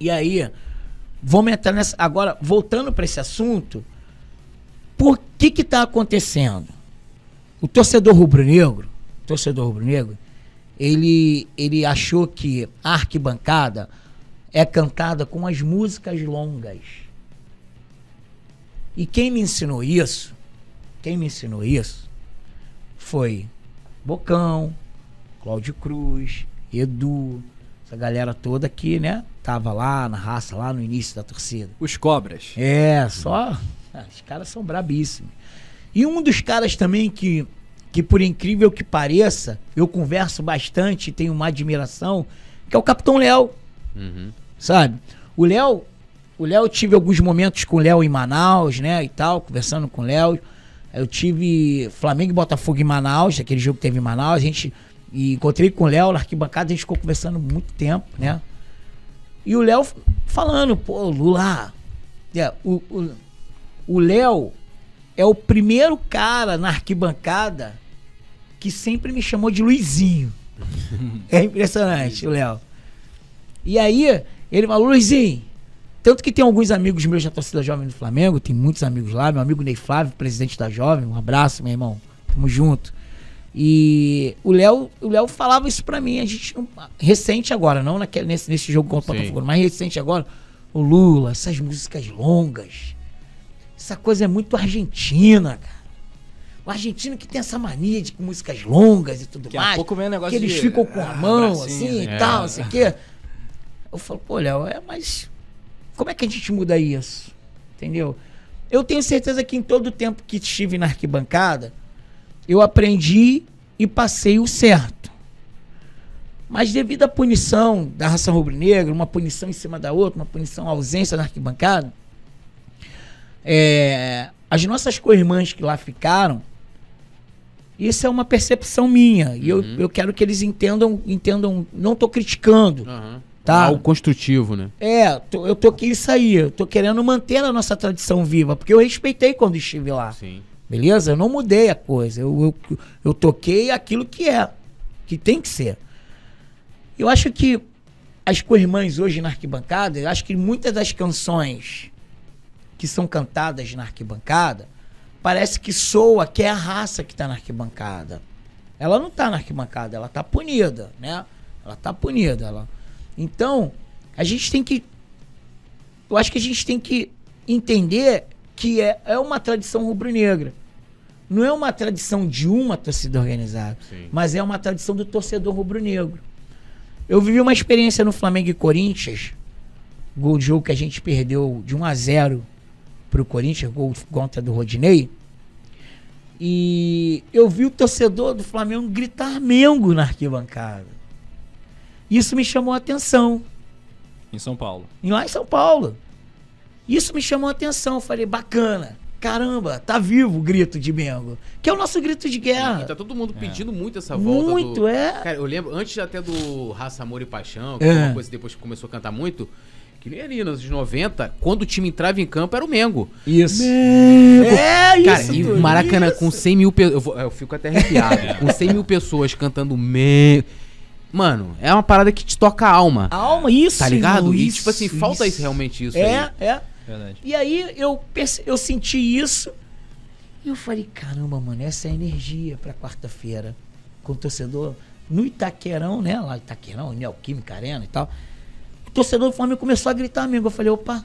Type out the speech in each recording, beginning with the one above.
E aí, vamos entrar nessa. Agora, voltando para esse assunto, por que que tá acontecendo? O torcedor rubro-negro, torcedor rubro-negro, ele, ele achou que a arquibancada é cantada com as músicas longas. E quem me ensinou isso, quem me ensinou isso, foi Bocão, Cláudio Cruz, Edu, essa galera toda aqui, né? Tava lá na raça, lá no início da torcida. Os cobras. É, só. ah, Os caras são brabíssimos. E um dos caras também que, que por incrível que pareça, eu converso bastante, tenho uma admiração, que é o Capitão Léo, Uhum. sabe? O Léo, o Léo eu tive alguns momentos com o Léo em Manaus, né, e tal, conversando com o Léo. Eu tive Flamengo e Botafogo em Manaus, aquele jogo que teve em Manaus, a gente e encontrei com o Léo na arquibancada, a gente ficou conversando muito tempo, né? E o Léo falando, pô, Lula, é, o o- o Léo é o primeiro cara na arquibancada que sempre me chamou de Luizinho. é impressionante, o Léo. E aí, ele falou, Luizinho, tanto que tem alguns amigos meus da torcida jovem do Flamengo, tem muitos amigos lá, meu amigo Ney Flávio, presidente da Jovem, um abraço, meu irmão, tamo junto. E o Léo, o Léo falava isso pra mim, a gente não, recente agora, não naquele, nesse, nesse jogo contra o. Botafogo, mas recente agora, o Lula, essas músicas longas, essa coisa é muito argentina, cara. O argentino que tem essa mania de músicas longas e tudo a mais. pouco vem negócio que eles de- ficam com a ah, mão assim né? e tal, É. não sei o quê. Eu falo, pô, Léo, é, mas como é que a gente muda isso? Entendeu? Eu tenho certeza que em todo o tempo que estive na arquibancada, eu aprendi e passei o certo. Mas devido à punição da raça rubro-negra, uma punição em cima da outra, uma punição à ausência na arquibancada, é, as nossas co-irmãs que lá ficaram, isso é uma percepção minha. E eu, Uhum. eu quero que eles entendam, entendam, não estou criticando, Aham. tá? Algo construtivo, né? É, tô- eu toquei isso aí. Eu tô querendo manter a nossa tradição viva, porque eu respeitei quando estive lá. Sim. Beleza? Eu não mudei a coisa. Eu, eu, eu toquei aquilo que é, que tem que ser. Eu acho que as co-irmãs hoje na arquibancada, eu acho que muitas das canções que são cantadas na arquibancada, parece que soa que é a raça que tá na arquibancada. Ela não tá na arquibancada, ela tá punida, né? Ela tá punida. Ela... Então, a gente tem que. Eu acho que a gente tem que entender que é, é uma tradição rubro-negra. Não é uma tradição de uma torcida organizada, Sim. mas é uma tradição do torcedor rubro-negro. Eu vivi uma experiência no Flamengo e Corinthians, gol de jogo que a gente perdeu de 1 a 0 pro Corinthians, gol contra do Rodinei. E eu vi o torcedor do Flamengo gritar Mengo na arquibancada. Isso me chamou a atenção Em São Paulo. lá em São Paulo. Isso me chamou a atenção. Eu falei, bacana. Caramba, tá vivo o grito de Mengo. Que é o nosso grito de E guerra. tá todo mundo pedindo muito essa volta. Muito, do... é. Cara, eu lembro, antes até do Raça, Amor e Paixão, que É. uma coisa que depois que começou a cantar muito, que nem ali nos anos 90, quando o time entrava em campo, era o Mengo. Isso. É isso. Cara, e Maracanã isso. com 100 mil pessoas. Eu, eu fico até arrepiado. com 100 mil pessoas cantando Mengo. Mano, é uma parada que te toca a alma. Alma, isso. Tá ligado? irmão, e, isso, tipo assim, falta isso, realmente isso É, aí. é. Verdade. E aí eu, eu senti isso. E eu falei, caramba, mano, essa é a energia pra quarta-feira. Com o torcedor no Itaquerão, né? Lá Itaquerão, Neoquímica Arena e tal. O torcedor do Flamengo começou a gritar amigo. Eu falei, opa,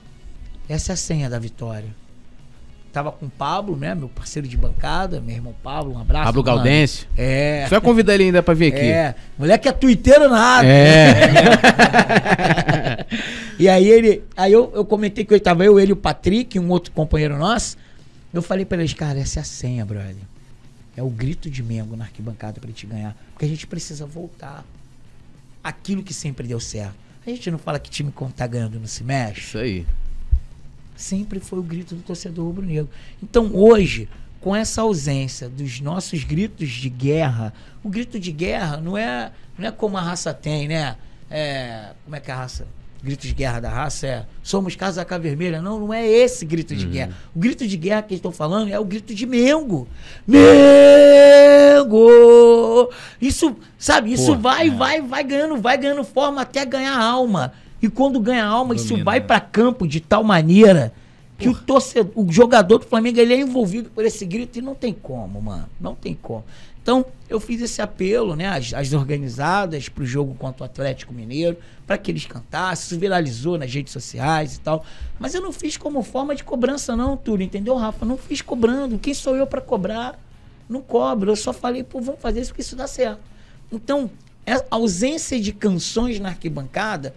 essa é a senha da vitória. Tava com o Pablo, né? Meu parceiro de bancada, meu irmão Pablo, um abraço. Pablo mano. Gaudense. É. Só convidar ele ainda pra vir aqui. É, moleque é tuiteiro nada. É. e aí ele, aí eu, eu comentei que eu tava eu, ele, e o Patrick, um outro companheiro nosso. Eu falei pra eles, cara, essa é a senha, brother. É o grito de Mengo na arquibancada pra gente ganhar, porque a gente precisa voltar aquilo que sempre deu certo. A gente não fala que time quando tá ganhando não se mexe Isso aí. sempre foi o grito do torcedor rubro-negro. Então hoje, com essa ausência dos nossos gritos de guerra, o grito de guerra não é, não é como a raça tem, né? É, como é que a raça? Grito de guerra da raça é somos casaca vermelha. Não, não é esse grito de guerra. O grito de guerra que eles estão falando é o grito de Mengo. Mengo! Isso, sabe, isso Pô, vai, vai, vai ganhando, vai ganhando forma até ganhar alma. E quando ganha alma, isso Domina, vai né? pra campo de tal maneira que o torcedor, o jogador do Flamengo, ele é envolvido por esse grito e não tem como, mano. Não tem como. Então, eu fiz esse apelo, né, às, às organizadas pro jogo contra o Atlético Mineiro, para que eles cantassem, isso viralizou nas redes sociais e tal. Mas eu não fiz como forma de cobrança, não, Túlio, entendeu, Rafa? Não fiz cobrando. Quem sou eu para cobrar? Não cobro. Eu só falei, pô, vamos fazer isso porque isso dá certo. Então, a ausência de canções na arquibancada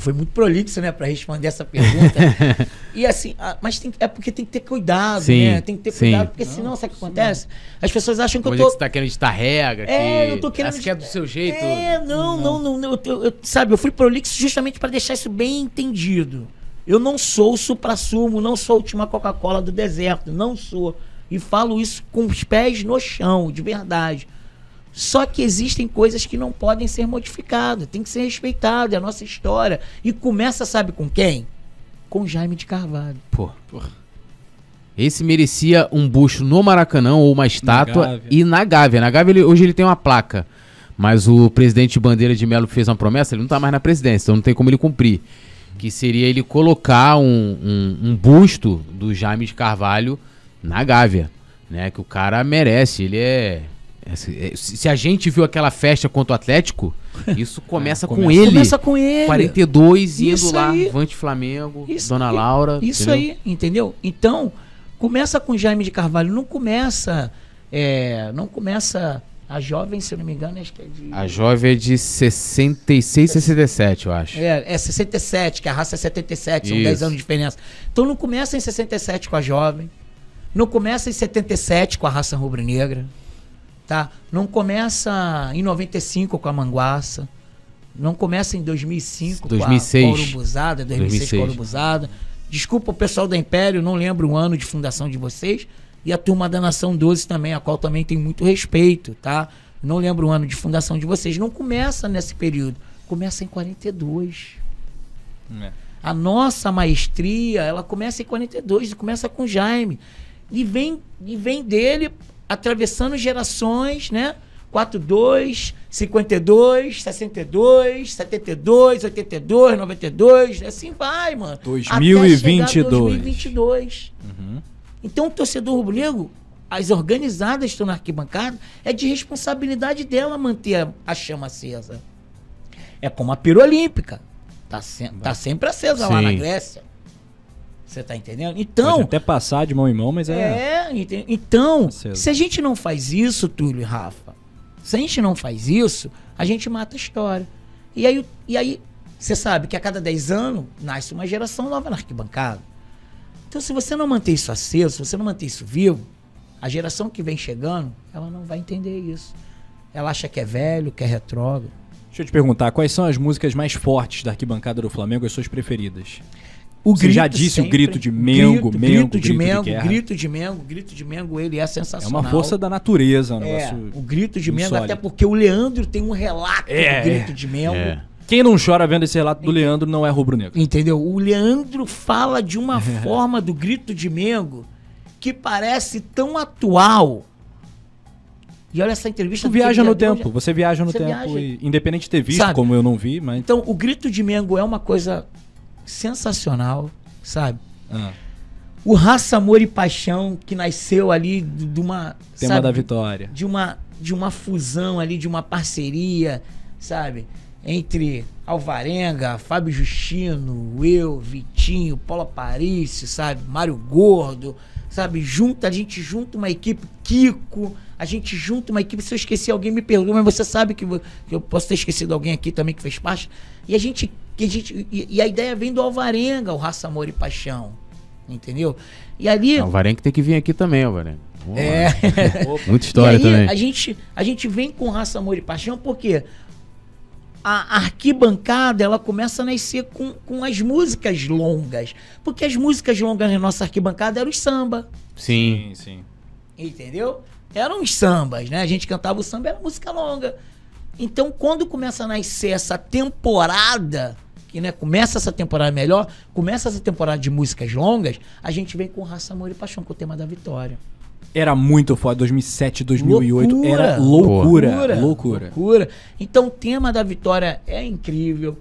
foi muito prolixo, né, para responder essa pergunta. e assim, mas tem, é porque tem que ter cuidado, Sim, né? Tem que ter sim. cuidado, porque senão, sabe o que acontece? As pessoas acham que Como eu tô. você tá querendo ditar regra, É, que eu tô querendo. essa que é do seu jeito. É, não, não, não. não, eu- eu- sabe, eu fui prolixo justamente para deixar isso bem entendido. Eu não sou o supra-sumo, não sou a última Coca-Cola do deserto, não sou. E falo isso com os pés no chão, de verdade. Só que existem coisas que não podem ser modificadas, tem que ser respeitado, é a nossa história. E começa, sabe com quem? Com Jaime de Carvalho. Pô. Esse merecia um busto no Maracanã ou uma estátua Gávea. e na Gávea. Na Gávea ele- hoje ele tem uma placa. Mas o presidente Bandeira de Melo fez uma promessa, ele não tá mais na presidência, então não tem como ele cumprir. Que seria ele colocar um, um- um busto do Jaime de Carvalho na Gávea. Né? Que o cara merece. Ele é. É- se se a gente viu aquela festa contra o Atlético, isso começa com começa. ele. Começa com ele. 42 indo Isso lá, aí. Vante Flamengo, Isso Dona. Laura. Isso entendeu? aí, entendeu? Então, começa com Jaime de Carvalho, não começa. é, não começa. A jovem, se eu não me engano, acho que é de. A jovem é de 66, 67, eu acho. É, é 67, que a raça é 77, são Isso. 10 anos de diferença. Então não começa em 67 com a jovem, não começa em 77 com a raça rubro-negra, tá? Não começa em 95 com a manguaça, não começa em 2005 2006. com a Urubuzada, 2006, com a 2006. Urubuzada. Desculpa o pessoal da Império, não lembro o ano de fundação de vocês. E a turma da Nação 12 também, a qual também tem muito respeito, tá? Não lembro o ano de fundação de vocês. Não começa nesse período, começa em 42. É. A nossa maestria, ela começa em 42, e começa com Jaime. E vem, e vem dele atravessando gerações, né? 42, 52, 62, 72, 82, 92, assim vai, mano. Até chegar 2022. 2022. Uhum. Então, o torcedor rubro-negro, as organizadas estão na arquibancada, é de responsabilidade dela manter a, a chama acesa. É como a pira olímpica. Tá, se- tá sempre acesa lá Sim. na Grécia. Você tá entendendo? Pode Então, até passar de mão em mão, mas é. é, então, Acesa. se a gente não faz isso, Túlio e Rafa, se a gente não faz isso, a gente mata a história. E aí, e aí você sabe que a cada 10 anos nasce uma geração nova na arquibancada. Então, se você não manter isso aceso, se você não manter isso vivo, a geração que vem chegando, ela não vai entender isso. Ela acha que é velho, que é retrógrado. Deixa eu te perguntar, quais são as músicas mais fortes da arquibancada do Flamengo, as suas preferidas? O Você já disse o grito de Mengo, grito, Mengo, grito de grito de Mengo, guerra. grito de Mengo, grito de Mengo, ele é É sensacional. uma força da natureza, um É, o grito de Mengo, até porque o Leandro tem um relato É, do grito de Mengo. É. Quem não chora vendo esse relato do Leandro não é rubro-negro. Entendeu? O Leandro fala de uma forma do grito de Mengo que parece tão atual. E olha essa entrevista. Tu viaja no tempo, já- você viaja no Você tempo. viaja. E, independente de ter visto, Sabe? como eu não vi, mas. Então, o grito de Mengo é uma coisa sensacional, sabe? Ah, O Raça, Amor e Paixão, que nasceu ali de uma. tema sabe, da vitória. de uma, de uma fusão ali, de uma parceria, sabe? Entre Alvarenga, Fábio Justino, eu, Vitinho, Paulo Aparício, sabe? Mário Gordo, sabe? Junta, a gente junta uma equipe, Kiko, a gente junta uma equipe. Se eu esqueci alguém, me pergunta, mas você sabe que eu posso ter esquecido alguém aqui também que fez parte. E a gente. Que a gente e, e a ideia vem do Alvarenga, o Raça, Amor e Paixão. Entendeu? E ali. Ah, O Varenque tem que vir aqui também. Vamos lá. É. Muita história e aí, também. A gente, a gente vem com raça, amor e paixão, porque a arquibancada ela começa a nascer com, com as músicas longas. Porque as músicas longas na nossa arquibancada eram os samba. Sim. Sim, sim. Entendeu? Eram os sambas, né? A gente cantava o samba, era música longa. Então, quando começa a nascer essa temporada, que né, começa essa temporada melhor, começa essa temporada de músicas longas, a gente vem com Raça, Amor e Paixão, com o tema da vitória. Era muito foda. 2007, 2008. Loucura. Era loucura. Loucura. Loucura. Loucura. Então o tema da vitória é incrível.